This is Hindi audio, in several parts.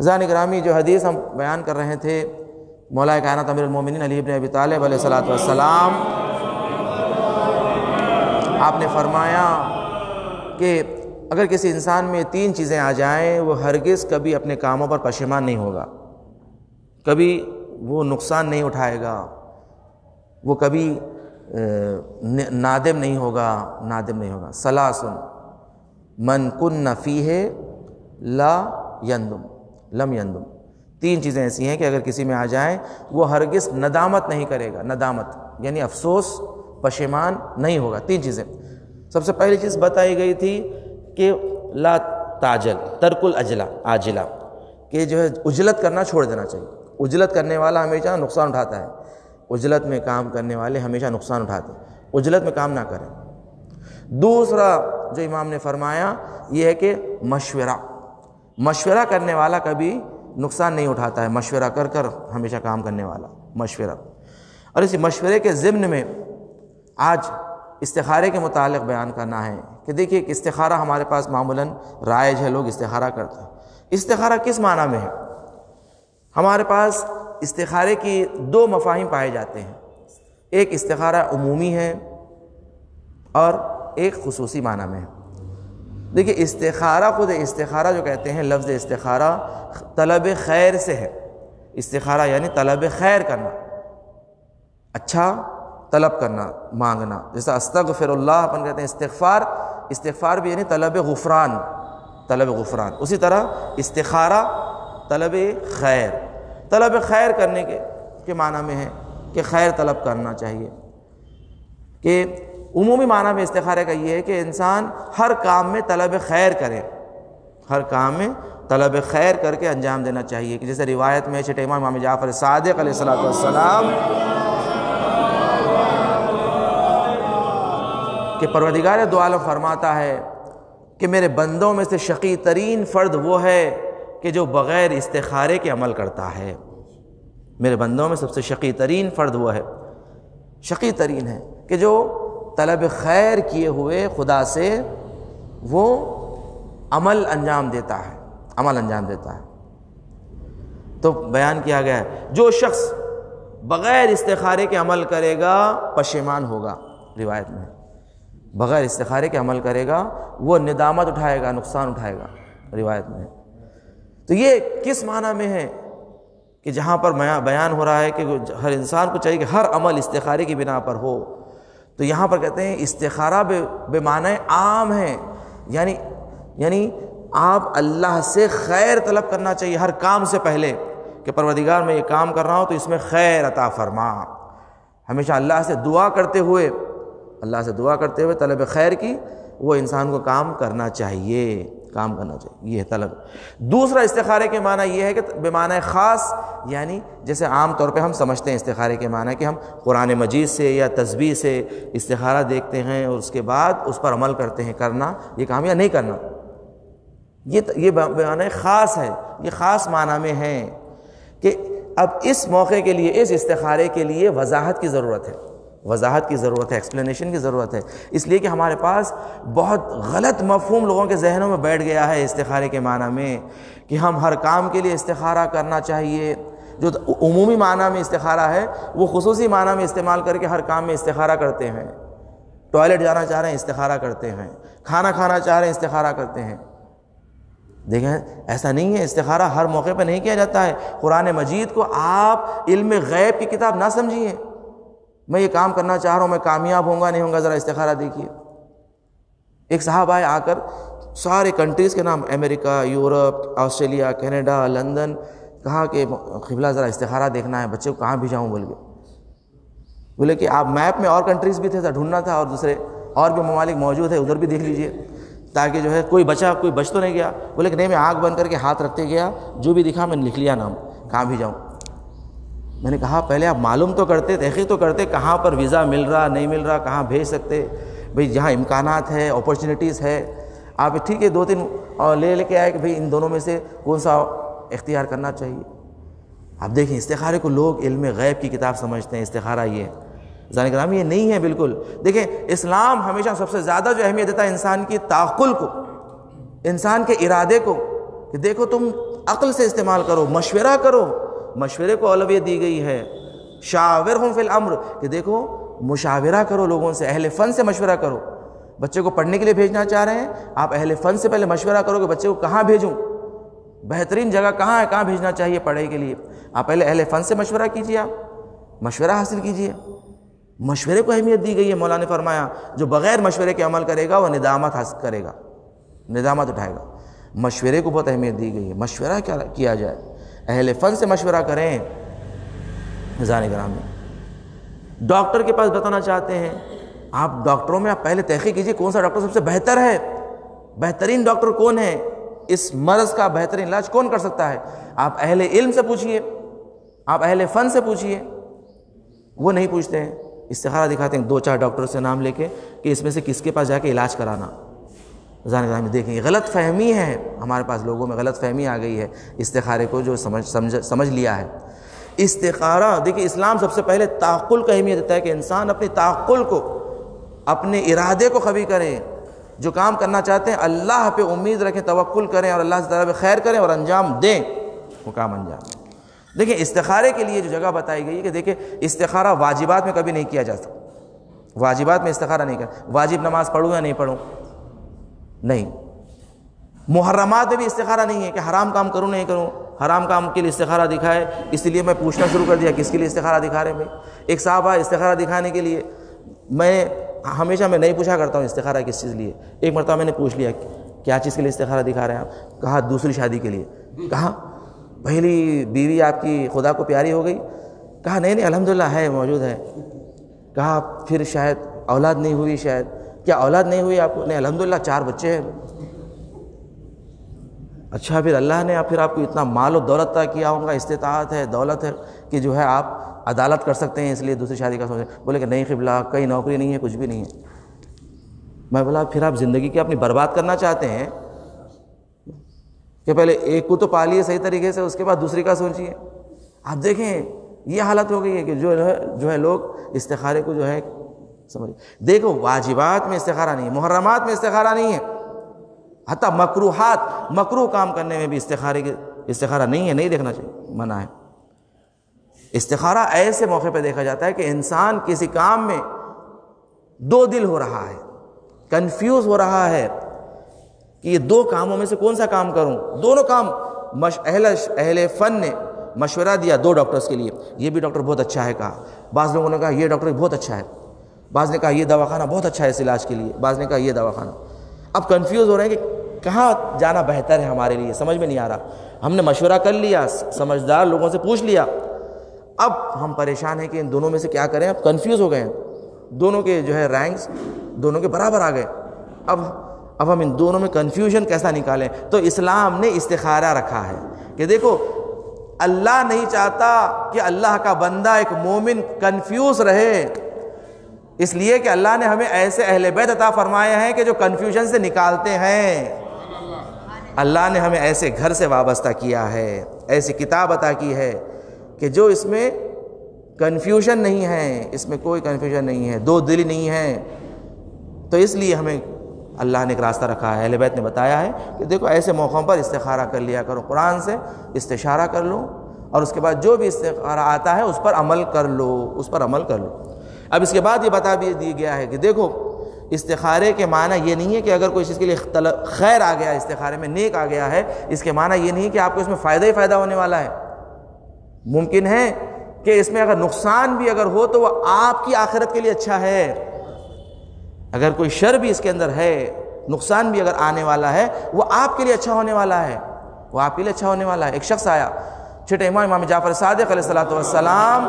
ज़ान ग्रामी जो हदीस हम बयान कर रहे थे मौला कायनात अमीरमिन अली इब्न अबी तालिब सलाम आपने फरमाया कि अगर किसी इंसान में तीन चीज़ें आ जाएँ, वो हरगिज़ कभी अपने कामों पर पशेमान नहीं होगा। कभी वो नुकसान नहीं उठाएगा। वो कभी नादिम नहीं होगा। नादिम नहीं होगा। सलासुन, मन कुन नफ़ी है ला यंदुम। लम यंदुम तीन चीज़ें ऐसी हैं कि अगर किसी में आ जाए, वो हरगिज़ नदामत नहीं करेगा, नदामत, यानी अफसोस, पशेमान नहीं होगा। तीन चीज़ें। सबसे पहली चीज़ बताई गई थी कि ला ताजल, तरकुल अजला, आजिला, कि जो है उजलत करना छोड़ देना चाहिए। उजलत करने वाला हमेशा नुकसान उठाता है। उजलत में काम करने वाले हमेशा नुकसान उठाते हैं। उजलत में काम ना करें। दूसरा जो इमाम ने फरमाया, ये है कि मशवरा। मशवरा करने वाला कभी नुकसान नहीं उठाता है। मशवरा कर कर हमेशा काम करने वाला, मशवरा। और इसी मशवरे के ज़िम्न में आज इस्तारे के मुतालिक बयान करना है कि देखिए कि इस्तारा हमारे पास मामूला राइज है, लोग इस्तारा करते हैं। इस्तारा किस माना में है? हमारे पास इस्तारे की दो मफाहिम पाए जाते हैं। एक इस्तारा उमूमी है और एक खसूसी माना में है। देखिए इस्तारा खुद इस्तारा जो कहते हैं, लफ्ज़ इस्तारा तलब खैर से है। इस्तारा यानी तलब खैर करना। अच्छा तलब करना, मांगना। जैसा अस्तग फिर अपन कहते हैं इस्तफ़ार इस्तफ़ार भी यानी तलब गुफरान तलब गुफरान। उसी तरह इस्तारा तलब खैर। तलब खैर करने के के माना में है कि खैर तलब करना चाहिए। कि उमूमी माना में इस्तारे का ये है कि इंसान हर काम में तलब खैर करे। हर काम में तलब खैर करके अंजाम देना चाहिए। कि जैसे रिवायत में छठेमा इमाम जाफ़र सादिक सलाम कि परवदिगार दो आलम फरमाता है कि मेरे बंदों में से शकी तरीन फ़र्द वो है कि जो बग़ैर इस्तारे के अमल करता है। मेरे बंदों में सबसे शकी तरीन फ़र्द वो है। शकी तरीन है कि जो तलब खैर किए हुए खुदा से वो अमल अंजाम देता है, अमल अंजाम देता है। तो बयान किया गया है, जो शख्स बग़ैर इस्तारे के अमल करेगा, पशेमान होगा, रिवायत में। बग़ैर इस्तारे के अमल करेगा, वो निदामत उठाएगा, नुकसान उठाएगा, रिवायत में। तो ये किस माना में है कि जहाँ पर बयान हो रहा है कि हर इंसान को चाहिए कि हर अमल इस्तारे की बिना पर हो तो यहाँ पर कहते हैं इस्तारा बे बेमान आम है। यानी यानी आप अल्लाह से खैर तलब करना चाहिए हर काम से पहले कि परवदिगार मैं ये काम कर रहा हूँ तो इसमें खैर अता फरमा। हमेशा अल्लाह से दुआ करते हुए, अल्लाह से दुआ करते हुए तलब खैर की, वो इंसान को काम करना चाहिए। काम करना चाहिए। ये है तलब। दूसरा इस्तारे के माना यह है कि बेमाना ख़ास, यानी जैसे आम तौर पे हम समझते हैं इस्तारे के माना कि हम कुरान मजीद से या तस्वीर से इस्तारा देखते हैं और उसके बाद उस पर अमल करते हैं, करना, ये काम या नहीं करना। ये ये बेमाना ख़ास है। ये ख़ास माना में है कि अब इस मौके के लिए, इस इस्तारे के लिए वजाहत की ज़रूरत है। वजाहत की ज़रूरत है एक्सप्लेनेशन की ज़रूरत है। इसलिए कि हमारे पास बहुत गलत मफहम लोगों के जहनों में बैठ गया है इस्तारे के माना में, कि हम हर काम के लिए इस्तारा करना चाहिए। जो उमूमी माना में इस्तारा है, वो खसूसी माना में इस्तेमाल करके हर काम में इस्तारा करते हैं। टॉयलेट जाना चाह रहे हैं इस्तारा करते हैं। खाना खाना चाह रहे हैं इस्तारा करते हैं। देखें, ऐसा नहीं है इस्तारा हर मौके पर नहीं किया जाता है। कुरान मजीद को आप इल्म गैब की किताब ना समझिए। मैं ये काम करना चाह रहा हूँ, मैं कामयाब होऊँगा, नहीं होऊँगा, ज़रा इस्तारा देखिए। एक साहब आए आकर, सारे कंट्रीज़ के नाम, America, Europe, Australia, Canada, London, कहाँ के, खिबला, ज़रा इस्तारा देखना है, बच्चे को कहाँ भेजाऊँ बोल के। बोले कि, आप मैप में और कंट्रीज़ भी थे ढूंढना था, और दूसरे और भी ममालिक मौजूद है, उधर भी देख लीजिए। ताकि जो है, कोई बचा, कोई बच तो नहीं गया। बोले कि, नहीं, मैं आँख बंद करके हाथ रखते गया, जो भी दिखा, मैंने लिख लिया नाम, कहाँ भी जाऊँ? मैंने कहा पहले आप मालूम तो करते, तहकीक तो करते, कहाँ पर वीज़ा मिल रहा, नहीं मिल रहा, कहाँ भेज सकते? भाई, जहाँ इम्कान है अपॉर्चुनिटीज़ है, आप ठीक है दो तीन ले, लेके आए कि भाई, इन दोनों में से कौन सा इख्तियार करना चाहिए? आप देखें इस्तारे को लोग इल्म गैब की किताब समझते हैं इस्तारा ये। जानग्राम ये नहीं है बिल्कुल। देखें, इस्लाम हमेशा सबसे ज़्यादा जो अहमियत देता है इंसान की ताकुल को, इंसान के इरादे को, कि देखो तुम अक्ल से इस्तेमाल करो, मशवरा करो मशवरे को अवलियत दी गई है। शावर हम फिल अम्र, कि देखो, मुशावरा करो लोगों से, अहल फ़न से मशवरा करो। बच्चे को पढ़ने के लिए भेजना चाह रहे हैं, आप अहल फ़न से पहले मशवरा करो कि बच्चे को कहाँ भेजूँ? बेहतरीन जगह कहाँ है, कहाँ भेजना चाहिए पढ़ाई के लिए? आप पहले अहल फ़न से मशवरा कीजिए आप, मशवरा हासिल कीजिए। मशवरे को अहमियत दी गई है मौला ने फरमाया, जो बग़ैर मशवरे के अमल करेगा, वह निदामत हासिल करेगा, निदामत उठाएगा। मशवरे को बहुत अहमियत दी गई है। मशवरा क्या किया जाए? अहल फ़न से मशवरा करें। जान ग्राम डॉक्टर के पास बताना चाहते हैं। आप डॉक्टरों में आप पहले तहकीक कीजिए कौन सा डॉक्टर सबसे बेहतर है। बेहतरीन डॉक्टर कौन है? इस मर्ज का बेहतरीन इलाज कौन कर सकता है? आप अहल इल्म से पूछिए। आप अहल फ़न से पूछिए। वो नहीं पूछते हैं। इस्तारा दिखाते हैं। दो चार डॉक्टर से नाम लेके कि इसमें से किसके पास जाके इलाज कराना। जान में देखेंगे। गलत फहमी है। हमारे पास लोगों में गलत फहमी आ गई है। इस्तारे को जो समझ समझ समझ लिया है। इस्तारा देखिए इस्लाम सबसे पहले ताकुल का अहमियत देता है कि इंसान अपने ताकुल को, अपने इरादे को खबी करें। जो काम करना चाहते हैं, अल्लाह पे उम्मीद रखें तवक्ल करें और अल्लाह से तरफ़ खैर करें और अंजाम दें। वो काम अंजाम देखिए इस्तारे के लिए जो जगह बताई गई है कि देखिए इस्तारा वाजिबात में कभी नहीं किया जा सकता। वाजिबात में इस्तारा नहीं कर वाजिब नमाज़ पढ़ूँ या नहीं पढ़ूँ? नहीं। मुहर्रमात भी इस्तारा नहीं है कि हराम काम करूँ, नहीं करूँ। हराम काम के लिए इस्तारा दिखाए, इसलिए मैं पूछना शुरू कर दिया, किसके लिए इस्तारा दिखा रहे हैं भाई? एक साहब आए इस्तारा दिखाने के लिए। मैं, हमेशा मैं नहीं पूछा करता हूँ इस्तारा किस चीज़ लिए। एक मरतबा मैंने पूछ लिया, क्या चीज़ के लिए इस्तारा दिखा रहे हैं आप? कहा, दूसरी शादी के लिए। कहा, पहली बीवी आपकी खुदा को प्यारी हो गई। कहा, नहीं नहीं अलहमदिल्ला है, मौजूद है। कहा, फिर शायद औलाद नहीं हुई शायद। क्या औलाद नहीं हुई आपको? नहीं अलहमदिल्ला चार बच्चे हैं। अच्छा फिर अल्लाह ने आप फिर आपको इतना माल और दौलत तक किया होगा इस्तात है, दौलत है, कि जो है आप अदालत कर सकते हैं, इसलिए दूसरी शादी का सोचें। बोले कि नहीं खिबला कहीं नौकरी नहीं है, कुछ भी नहीं है। मैं बोला, फिर आप ज़िंदगी की अपनी बर्बाद करना चाहते हैं? कि पहले एक को तो पालिए सही तरीके से, उसके बाद दूसरी का सोचिए। आप देखें, ये हालत हो गई है कि जो है जो है लोग इस्तारे को जो है समझिए देखो, वाजिबात में इस्तारा नहीं है, मुहर्रमात में इस्तारा नहीं है। हती मकरूहत, मकरू काम करने में भी इस्तारे के इस्तारा नहीं है, नहीं देखना चाहिए, मना है। इस्तारा ऐसे मौके पर देखा जाता है कि इंसान किसी काम में दो दिल हो रहा है कंफ्यूज हो रहा है कि ये दो कामों में से कौन सा काम करूँ? दोनों काम, मश, अहल अहल फ़न ने मशवरा दिया दो डॉक्टर्स के लिए। ये भी डॉक्टर बहुत अच्छा है कहा। बाज़ लोगों ने कहा, ये डॉक्टर बहुत अच्छा है। बाज़ ने कहा यह दवाखाना बहुत अच्छा है इस इलाज के लिए। बाज़ ने कहा यह दवाखाना। अब कंफ्यूज हो रहे हैं कि कहाँ जाना बेहतर है हमारे लिए, समझ में नहीं आ रहा। हमने मशवरा कर लिया, समझदार लोगों से पूछ लिया। अब हम परेशान हैं कि इन दोनों में से क्या करें? अब कंफ्यूज हो गए हैं। दोनों के जो है रैंक्स दोनों के बराबर आ गए। अब अब हम इन दोनों में कन्फ्यूज़न कैसा निकालें? तो इस्लाम ने इस्तारा रखा है कि देखो, अल्लाह नहीं चाहता कि अल्लाह का बंदा एक मोमिन कन्फ्यूज़ रहे। इसलिए कि अल्लाह ने हमें ऐसे अहल बैत अता फरमाए हैं कि जो कन्फ्यूज़न से निकालते हैं। अल्लाह ने हमें ऐसे घर से वाबस्ता किया है, ऐसी किताब अता की है कि जो इसमें कन्फ्यूज़न नहीं है, इसमें कोई कन्फ्यूज़न नहीं है, दो दिल नहीं है। तो इसलिए हमें अल्लाह ने एक रास्ता रखा है। अहल बैत ने बताया है कि देखो ऐसे मौक़ों पर इस्तारा कर लिया करो, कुरान से इस्तारा कर लो और उसके बाद जो भी इस्तारा आता है उस पर अमल कर लो, उस पर अमल कर लो। अब इसके बाद ये बता भी दिया गया है कि देखो इस्तारे के माना ये नहीं है कि अगर कोई चीज़ के लिए खैर आ गया इस्तारे में नेक आ गया है, इसके माना ये नहीं कि आपको इसमें फ़ायदा ही फ़ायदा होने वाला है। मुमकिन है कि इसमें अगर नुकसान भी अगर हो तो वह आपकी आखिरत के लिए अच्छा है। अगर कोई शर भी इसके अंदर है, नुकसान भी अगर आने वाला है, वो आपके लिए अच्छा होने वाला है। वो आपके लिए अच्छा होने वाला है। एक शख्स आया छठे इमाम इमाम जाफ़र सादिक सलाम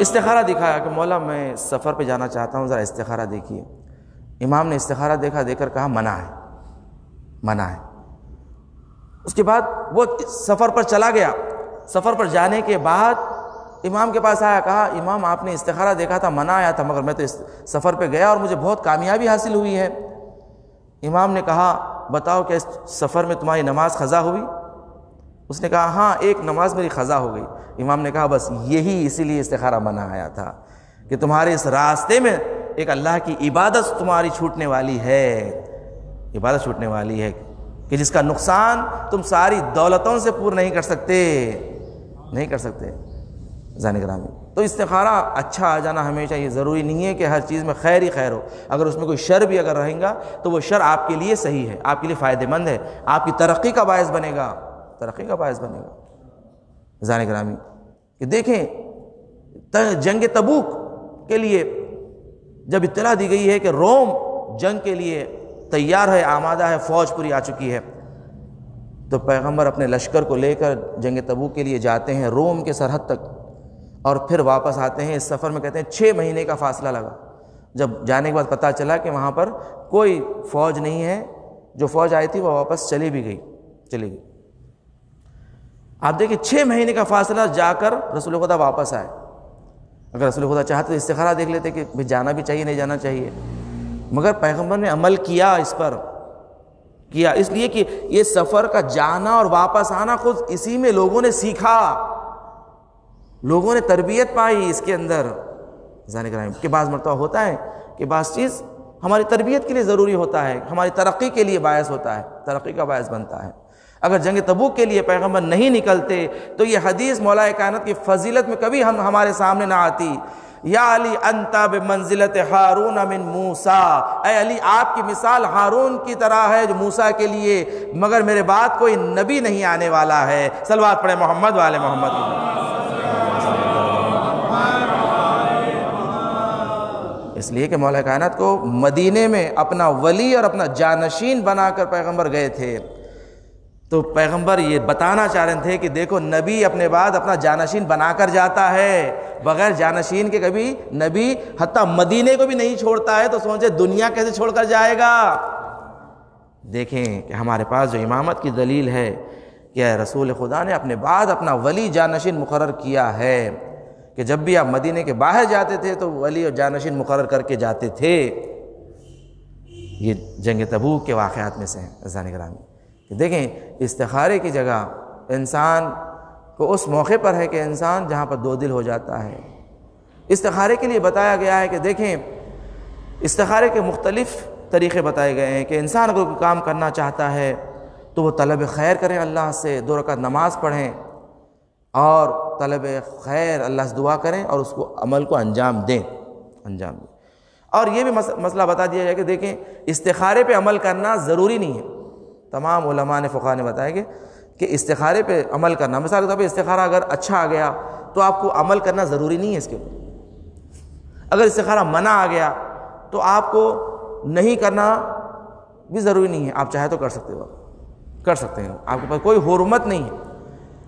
इस्तारा दिखाया कि मौला, मैं सफ़र पे जाना चाहता हूँ, ज़रा इस्तारा देखिए। इमाम ने इस्तारा देखा, देखकर कहा, मना है मना है। उसके बाद वो सफ़र पर चला गया। सफ़र पर जाने के बाद इमाम के पास आया, कहा, इमाम, आपने इस्तारा देखा था, मना आया था, मगर मैं तो इस सफ़र पर गया और मुझे बहुत कामयाबी हासिल हुई है। इमाम ने कहा, बताओ क्या इस सफ़र में तुम्हारी नमाज़ ख़ज़ा हुई? उसने कहा हाँ एक नमाज़ मेरी ख़ज़ा हो गई। इमाम ने कहा, बस यही इसीलिए इस्तारा बना आया था कि तुम्हारे इस रास्ते में एक अल्लाह की इबादत तुम्हारी छूटने वाली है, इबादत छूटने वाली है कि जिसका नुकसान तुम सारी दौलतों से पूर्ण नहीं कर सकते, नहीं कर सकते। जान ग्रामी तो इस्तारा अच्छा आ जाना हमेशा ये ज़रूरी नहीं है कि हर चीज़ में खैर ही खैर हो। अगर उसमें कोई शर भी अगर रहेगा तो वो शर आपके लिए सही है, आपके लिए फ़ायदेमंद है, आपकी तरक्की का बायस बनेगा। तरक्की का बायस बनेगा। जान ग्रामी कि देखें जंग तबूक के लिए जब इतला दी गई है कि रोम जंग के लिए तैयार है, आमादा है, फ़ौज पूरी आ चुकी है तो पैगंबर अपने लश्कर को लेकर जंग तबू के लिए जाते हैं रोम के सरहद तक और फिर वापस आते हैं। इस सफ़र में कहते हैं छः महीने का फासला लगा। जब जाने के बाद पता चला कि वहाँ पर कोई फ़ौज नहीं है, जो फ़ौज आई थी वह वापस चली भी गई, चली गई। आप देखिए छः महीने का फासला जाकर रसूल खुदा वापस आए। अगर रसूल खुदा चाहते तो इस्तारा देख लेते कि भाई जाना भी चाहिए, नहीं जाना चाहिए। मगर पैगंबर ने अमल किया इस पर। किया इसलिए कि ये सफ़र का जाना और वापस आना खुद इसी में लोगों ने सीखा। लोगों ने तरबियत पाई इसके अंदर। जाने कराम के बाद मरतबा होता है कि बाज़ चीज़ हमारी तरबियत के लिए ज़रूरी होता है, हमारी तरक्की के लिए बायस होता है, तरक्की का बायस बनता है। अगर जंग तबूक के लिए पैगंबर नहीं निकलते तो ये हदीस मौला कानत की फजीलत में कभी हम, हमारे सामने ना आती। या अली अंता मंजिलत हारून अमिन मूसा। अली, आपकी मिसाल हारून की तरह है जो मूसा के लिए, मगर मेरे बाद कोई नबी नहीं आने वाला है। सलवात पढ़े मोहम्मद वाले मोहम्मद। इसलिए कि मौला कायनात को मदीने में अपना वली और अपना जानशीन बनाकर पैगंबर गए थे। तो पैगंबर ये बताना चाह रहे थे कि देखो, नबी अपने बाद अपना जानशीन बनाकर जाता है। बगैर जानशीन के कभी नबी हत्ता मदीने को भी नहीं छोड़ता है तो सोचे दुनिया कैसे छोड़कर जाएगा? देखें कि हमारे पास जो इमामत की दलील है कि रसूल खुदा ने अपने बाद अपना वली जानशीन मुकर किया है, कि जब भी आप मदीने के बाहर जाते थे तो वली और जानशीन मुकर करके जाते थे। ये जंग तबूक के वाक़ात में से हैं अजान ग्रामी कि देखें इस्तारे की जगह इंसान को उस मौके पर है कि इंसान जहाँ पर दो दिल हो जाता है। इस्तारे के लिए बताया गया है कि देखें इस्तारे के मुख्तलिफ़ तरीक़े बताए गए हैं कि इंसान अगर कोई काम करना चाहता है तो वो तलब खैर करें अल्लाह से, दो रकत नमाज़ पढ़ें और तलब खैर अल्लाह से दुआ करें और उसको अमल को अंजाम दें। अंजाम दें। और ये भी मसला बता दिया जाए कि देखें इस्तारे पे अमल करना ज़रूरी नहीं है। तमाम उलमा ने फ़ुका ने बताया कि इस्तारे पे अमल करना, मिसाल के तौर पर इस्तारा अगर अच्छा आ गया तो आपको अमल करना ज़रूरी नहीं है इसके ऊपर। अगर इस्तारा मना आ गया तो आपको नहीं करना भी ज़रूरी नहीं है। आप चाहे तो कर सकते हो। कर सकते हैं। आपके पास कोई हरमत नहीं है।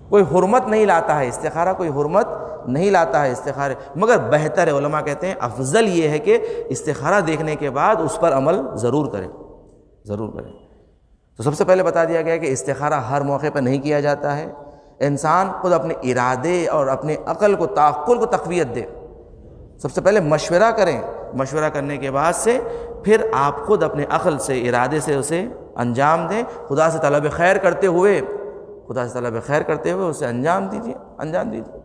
कोई हरमत नहीं लाता है इस्तारा कोई हरमत नहीं लाता है इस्तारे मगर बेहतर है कहते हैं, अफजल ये है कि इस्तारा देखने के बाद उस पर अमल ज़रूर करें। ज़रूर करें। तो सबसे पहले बता दिया गया कि इस्तारा हर मौके पर नहीं किया जाता है। इंसान खुद अपने इरादे और अपने अक़ल को ताकुल को तकवीत दे। सबसे पहले मशवरा करें। मशवरा करने के बाद से फिर आप खुद अपने अक़ल से, इरादे से उसे अंजाम दें। खुदा से तलब खैर करते हुए, खुदा से तलब खैर करते हुए उसे अंजाम दीजिए अंजाम दीजिए।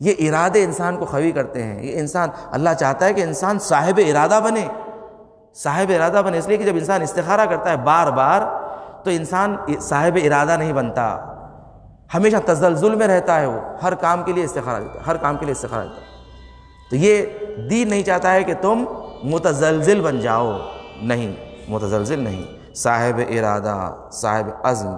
ये इरादे इंसान को खवी करते हैं। ये इंसान, अल्लाह चाहता है कि इंसान साहिब इरादा बने। साहिब इरादा बने, इसलिए कि जब इंसान इस्तारा करता है बार बार तो इंसान साहिब इरादा नहीं बनता। हमेशा तजलजुल में रहता है वो। हर काम के लिए इस्तारा देता हर काम के लिए इस्तारा देता तो ये दीन नहीं चाहता है कि तुम मुतजलजिल बन जाओ। नहीं, मुतजलजिल नहीं। साहिब इरादा, साहिब अज़म।